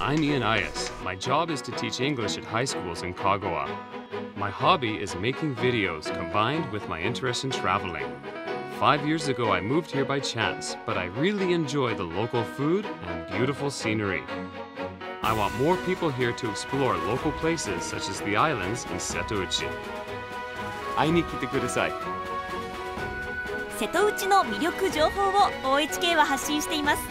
I'm Ian Ayas. My job is to teach English at high schools in Kagawa. My hobby is making videos combined with my interest in traveling. Five years ago, I moved here by chance, but I really enjoy the local food and beautiful scenery. I want more people here to explore local places such as the islands in Setouchi. 会いに来てください。瀬戸内の魅力情報を OHK は発信しています